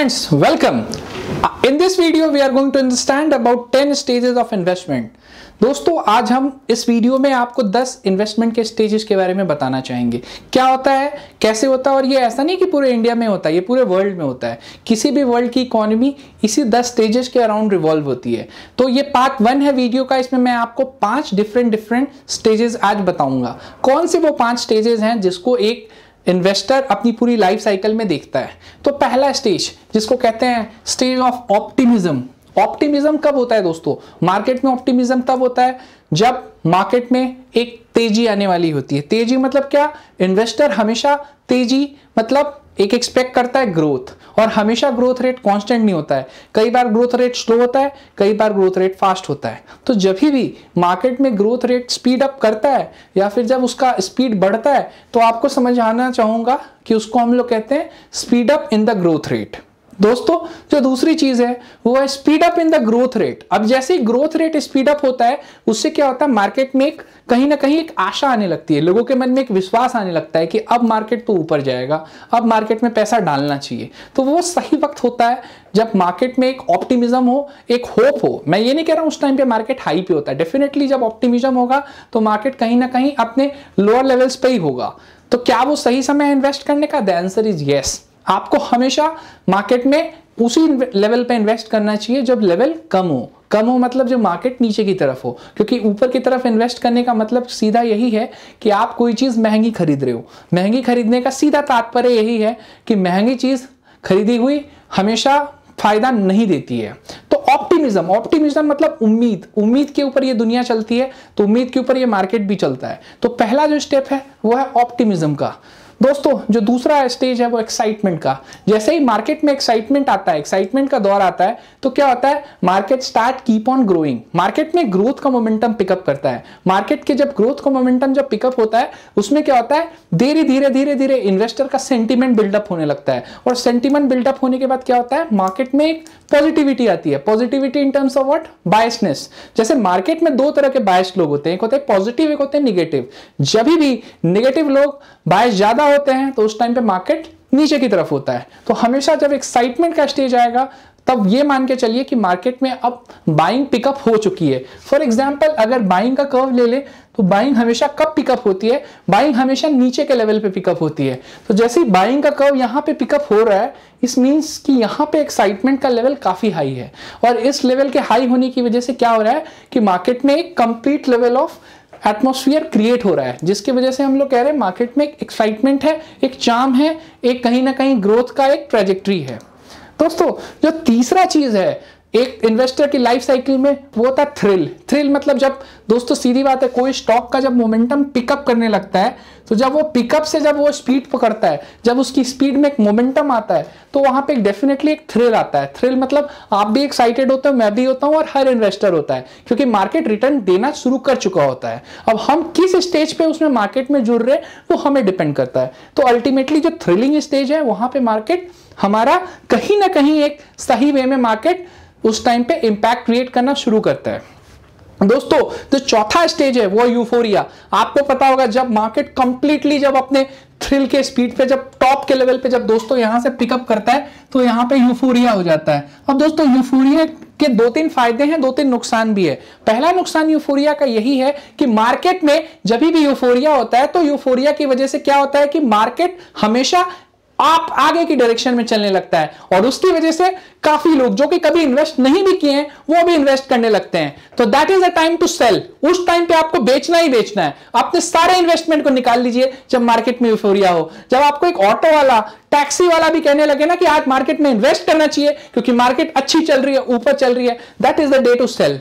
friends, welcome. In this video, we are going to understand about 10 stages of investment. दोस्तों, आज हम इस video में आपको 10 इन्वेस्टमेंट के स्टेजेस के बारे में बताना चाहेंगे। क्या होता है? कैसे होता है? और ये ऐसा नहीं कि पूरे इंडिया में होता है, ये पूरे वर्ल्ड में होता है। किसी भी वर्ल्ड की इकोनॉमी इसी 10 स्टेजेस के अराउंड रिवॉल्व होती है। तो ये पार्ट वन है वीडियो का, इसमें मैं आपको पाँच डिफरेंट डिफरेंट स्टेजेस आज बताऊँगा। कौन से वो पाँच स्टेजेस हैं जिसको एक इन्वेस्टर अपनी पूरी लाइफ साइकिल में देखता है। तो पहला स्टेज जिसको कहते हैं स्टेज ऑफ़ ऑप्टिमिज्म ऑप्टिमिज्म कब होता है दोस्तों? मार्केट में ऑप्टिमिज्म तब होता है जब मार्केट में एक तेज़ी आने वाली होती है। तेज़ी मतलब क्या? इन्वेस्टर हमेशा तेज़ी मतलब एक एक्सपेक्ट करता है ग्रोथ और हमेशा ग्रोथ रेट कांस्टेंट नहीं होता है। कई बार ग्रोथ रेट स्लो होता है, कई बार ग्रोथ रेट फास्ट होता है। तो जब भी मार्केट में ग्रोथ रेट स्पीड अप करता है, या फिर जब उसका स्पीड बढ़ता है तो आपको समझ आना चाहूँगा कि उसको हम लोग कहते हैं speed up in the growth rate दोस्तों, जो दूसरी चीज़ है, वो है speed up in the growth rate अब जैसे ही ग्रोथ रेट स्पीड अप होता है, उससे क्या होता है मार्केट में एक, कहीं ना कहीं एक आशा आने लगती है। लोगों के मन में एक विश्वास आने लगता है कि अब मार्केट तो ऊपर जाएगा, अब मार्केट में पैसा डालना चाहिए। तो वो सही वक्त होता है जब मार्केट में एक ऑप्टिमिज्म हो, एक होप हो। मैं ये नहीं कह रहा हूँ उस टाइम पे मार्केट हाई पे होता है। डेफिनेटली जब ऑप्टिमिज्म होगा तो मार्केट कहीं ना कहीं अपने लोअर लेवल्स पे ही होगा। तो क्या वो सही समय इन्वेस्ट करने का? द आंसर इज़ यस आपको हमेशा मार्केट में उसी लेवल पे इन्वेस्ट करना चाहिए जब लेवल कम हो। कम हो मतलब जो मार्केट नीचे की तरफ़ हो। क्योंकि ऊपर की तरफ़ इन्वेस्ट करने का मतलब सीधा यही है कि आप कोई चीज़ महँगी खरीद रहे हो। महँगी खरीदने का सीधा तात्पर्य यही है कि महँगी चीज़ खरीदी हुई हमेशा फ़ायदा नहीं देती है। तो ऑप्टिमिज्म ऑप्टिमिज्म मतलब उम्मीद। उम्मीद के ऊपर ये दुनिया चलती है तो उम्मीद के ऊपर ये मार्केट भी चलता है। तो पहला जो स्टेप है, वो है ऑप्टिमिज्म का। दोस्तों, जो दूसरा स्टेज है वो एक्साइटमेंट का। जैसे ही मार्केट में एक्साइटमेंट आता है एक्साइटमेंट का दौर आता है तो क्या होता है? Market start keep on growing market में ग्रोथ का मोमेंटम पिकअप करता है। मार्केट के जब ग्रोथ का मोमेंटम जब पिकअप होता है, उसमें क्या होता है? धीरे धीरे धीरे धीरे इन्वेस्टर का सेंटिमेंट बिल्डअप होने लगता है। और सेंटिमेंट बिल्डअप होने के बाद क्या होता है? मार्केट में एक पॉजिटिविटी आती है। Positivity in terms of what biasness जैसे मार्केट में दो तरह के बायस लोग होते हैं। एक होते हैं पॉजिटिव एक होते हैं निगेटिव जब भी निगेटिव लोग बायस ज़्यादा होते हैं तो उस टाइम पे मार्केट नीचे की तरफ़ होता है। तो हमेशा जब एक्साइटमेंट का स्टेज आएगा, तब ये मान के चलिए कि मार्केट में अब बाइंग पिकअप हो चुकी है। फॉर एग्ज़ाम्पल अगर बाइंग का कर्व ले ले तो बाइंग हमेशा कब पिकअप होती है? बाइंग हमेशा नीचे के लेवल पे पिकअप होती है। तो जैसे ही बाइंग का कर्व यहाँ पे पिकअप हो रहा है, इस मीन्स कि यहाँ पे एक्साइटमेंट का लेवल काफ़ी हाई है। और इस लेवल के हाई होने की वजह से क्या हो रहा है कि मार्केट में एक complete level of atmosphere create हो रहा है, जिसकी वजह से हम लोग कह रहे हैं मार्केट में एक एक्साइटमेंट है, एक चाम है, एक कहीं ना कहीं ग्रोथ का एक ट्रेजेक्ट्री है। दोस्तों, जो तीसरा चीज़ है एक इन्वेस्टर की लाइफ साइकिल में वो होता है थ्रिल थ्रिल मतलब जब, दोस्तों, सीधी बात है, कोई स्टॉक का जब मोमेंटम पिकअप करने लगता है तो जब वो पिकअप से जब वो स्पीड पकड़ता है, जब उसकी स्पीड में एक मोमेंटम आता है तो वहाँ पे डेफिनेटली एक थ्रिल आता है. थ्रिल मतलब आप भी एक्साइटेड होते हो, मैं भी होता हूँ और हर इन्वेस्टर होता है, क्योंकि मार्केट रिटर्न देना शुरू कर चुका होता है. अब हम किस स्टेज पे उसमें मार्केट में जुड़ रहे हैं, वो हमें डिपेंड करता है. तो अल्टीमेटली जो थ्रिलिंग स्टेज है, वहाँ पे मार्केट हमारा कहीं ना कहीं एक सही वे में मार्केट उस टाइम पे इंपैक्ट क्रिएट करना शुरू करता है। दोस्तों, जो चौथा स्टेज है, वो यूफोरिया आपको पता होगा, जब मार्केट कंप्लीटली जब अपने थ्रिल के स्पीड पे, जब टॉप के लेवल पे जब दोस्तों यहाँ से पिकअप करता है तो यहाँ पे यूफोरिया हो जाता है। अब दोस्तों यूफोरिया के दो तीन फ़ायदे हैं दो तीन नुकसान भी है। पहला नुकसान यूफोरिया का यही है कि मार्केट में जब भी यूफोरिया होता है तो यूफोरिया की वजह से क्या होता है कि मार्केट हमेशा आप आगे की डायरेक्शन में चलने लगता है। और उसकी वजह से काफ़ी लोग, जो कि कभी इन्वेस्ट नहीं भी किए हैं, वो भी इन्वेस्ट करने लगते हैं। तो that is a time to sell उस टाइम पे आपको बेचना ही बेचना है। अपने सारे इन्वेस्टमेंट को निकाल लीजिए, जब मार्केट में यूफोरिया हो। जब आपको एक ऑटो वाला टैक्सी वाला भी कहने लगे ना कि आज मार्केट में इन्वेस्ट करना चाहिए, क्योंकि मार्केट अच्छी चल रही है, ऊपर चल रही है that is the day to sell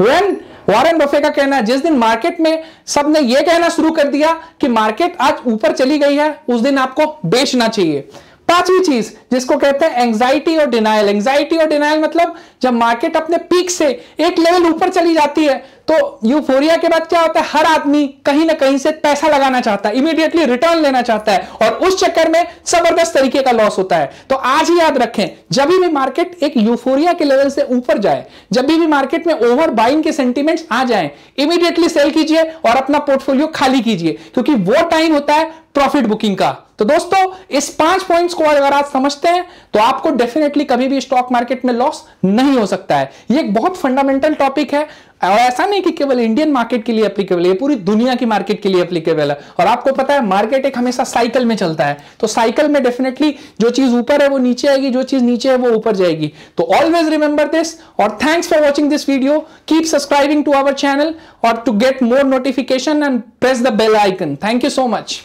when Warren Buffett का कहना है, जिस दिन मार्केट में सबने यह कहना शुरू कर दिया कि मार्केट आज ऊपर चली गई है, उस दिन आपको बेचना चाहिए। पांचवी चीज़, जिसको कहते हैं एंग्जाइटी और डिनाइल एंग्जाइटी और डिनाइल मतलब जब मार्केट अपने पीक से एक लेवल ऊपर चली जाती है तो यूफोरिया के बाद क्या होता है? हर आदमी कहीं ना कहीं से पैसा लगाना चाहता है इमीडिएटली रिटर्न लेना चाहता है, और उस चक्कर में ज़बरदस्त तरीके का लॉस होता है. तो आज ही याद रखें, जब भी मार्केट एक यूफोरिया के लेवल से ऊपर जाए, जब भी मार्केट में ओवर बाइंग के सेंटीमेंट्स आ जाए इमीडिएटली सेल कीजिए और अपना पोर्टफोलियो खाली कीजिए, क्योंकि वो टाइम होता है प्रॉफिट बुकिंग का। तो दोस्तों, इस पाँच पॉइंट्स को अगर आप समझते हैं तो आपको डेफिनेटली कभी भी स्टॉक मार्केट में लॉस नहीं हो सकता है। ये एक बहुत फंडामेंटल टॉपिक है और ऐसा नहीं कि केवल इंडियन मार्केट के लिए एप्लीकेबल है पूरी दुनिया की मार्केट के लिए एप्लीकेबल है। और आपको पता है मार्केट एक हमेशा साइकिल में चलता है। तो साइकिल में डेफिनेटली जो चीज़ ऊपर है, वो नीचे आएगी, जो चीज़ नीचे है, वो ऊपर जाएगी। तो ऑलवेज रिमेंबर दिस और thanks for watching this video keep subscribing to our channel और to get more notification and press the bell icon thank you so much